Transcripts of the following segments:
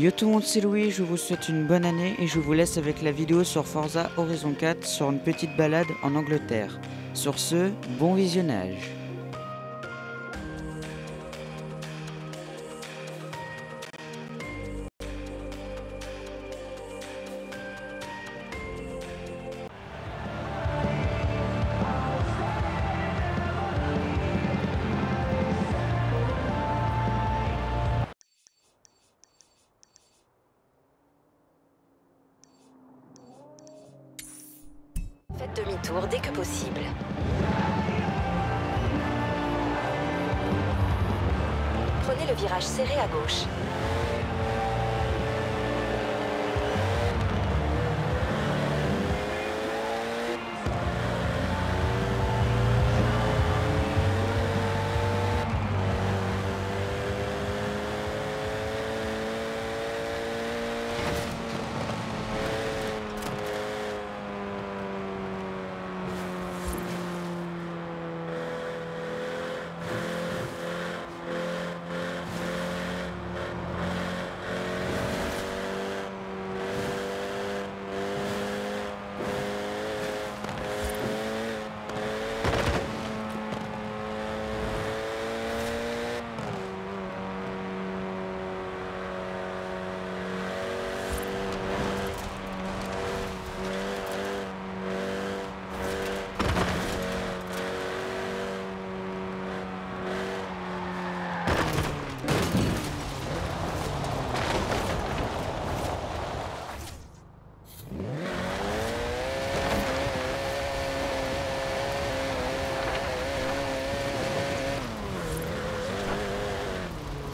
Yo tout le monde, c'est Louis, je vous souhaite une bonne année et je vous laisse avec la vidéo sur Forza Horizon 4 sur une petite balade en Angleterre. Sur ce, bon visionnage. Demi-tour dès que possible. Prenez le virage serré à gauche.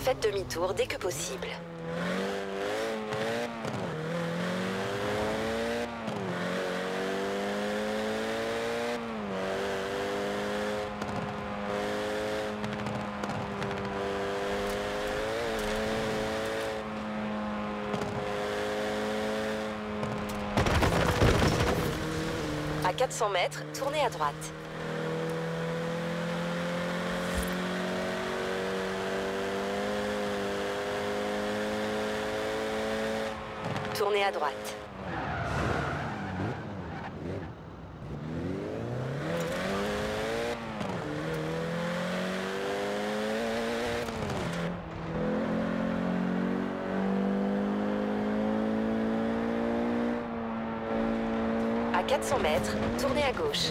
Faites demi-tour dès que possible. À 400 mètres, tournez à droite. Tournez à droite. À 400 mètres, tournez à gauche.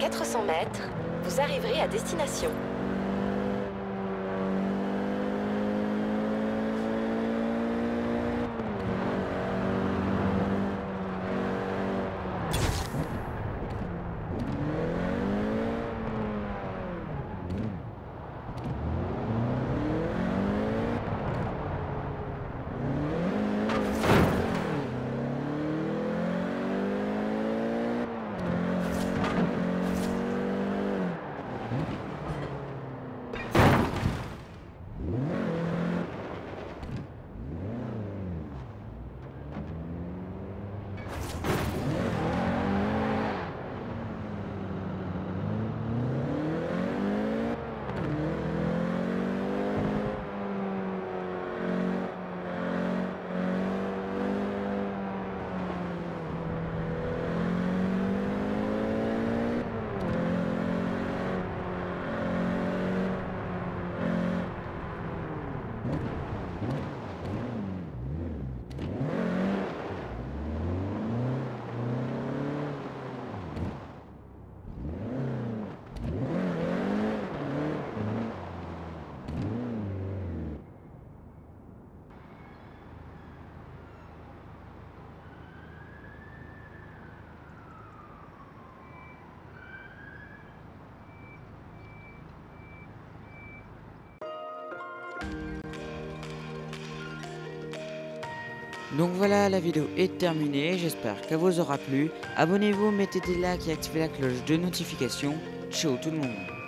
400 mètres, vous arriverez à destination. Donc voilà, la vidéo est terminée, j'espère qu'elle vous aura plu. Abonnez-vous, mettez des likes et activez la cloche de notification. Ciao tout le monde